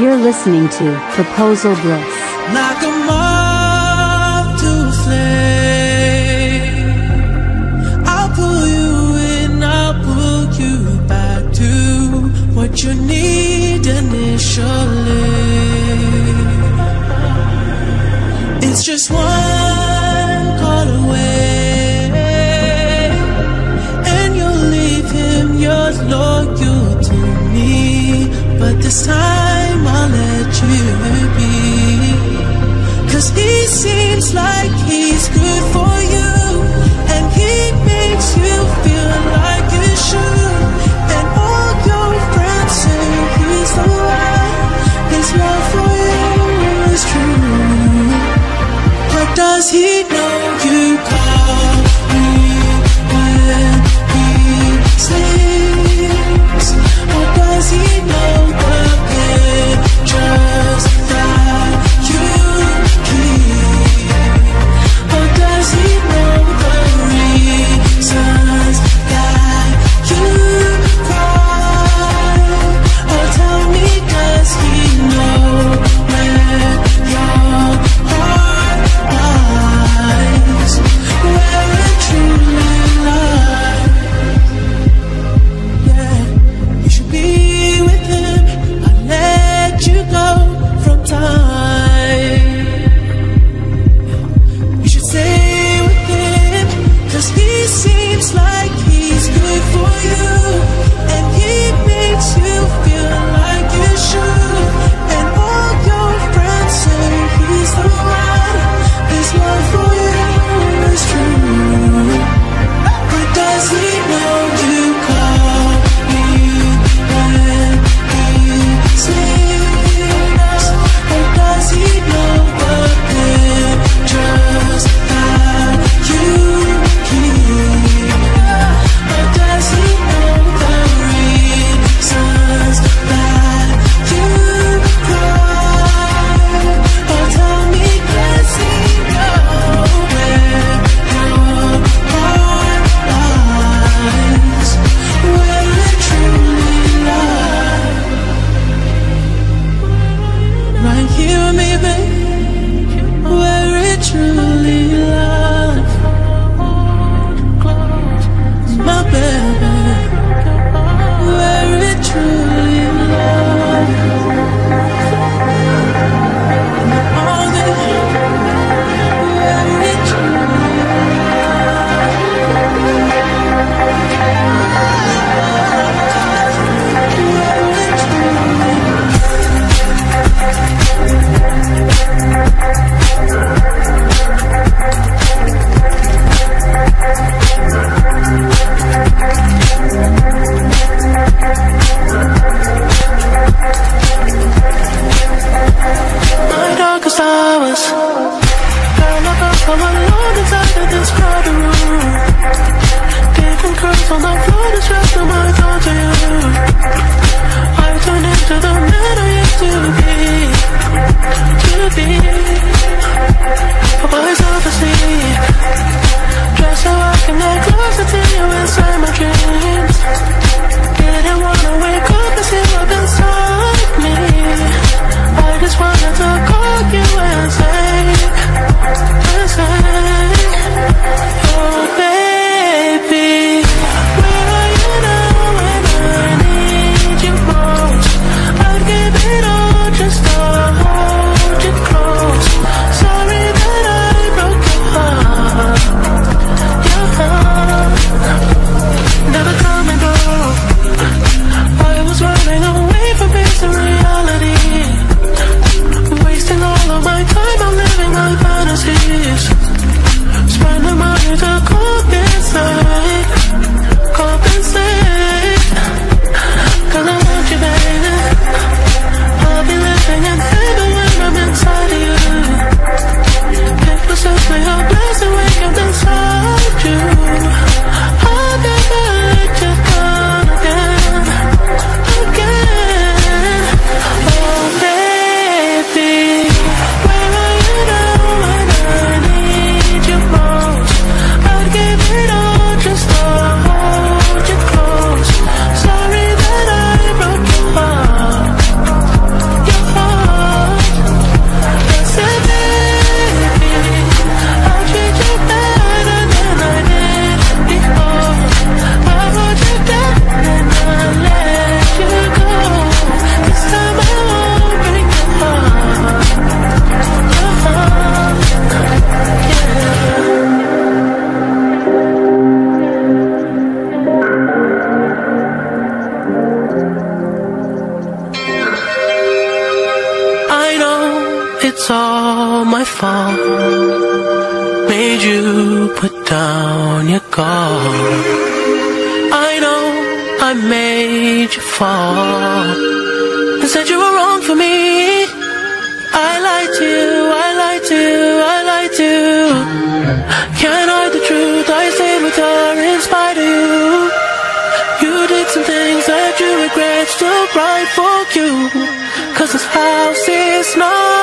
You're listening to Proposal Bliss. Like a moth to flame. I'll pull you in, I'll pull you back to what you need initially. It's just one. I know it's all my fault. Made you put down your guard. I know I made you fall. And said you were wrong for me. I lied to you, I lied to you, I lied to you. Can't hide the truth, I stayed with her in spite of you. That you regret, still right for you. Cause this house is not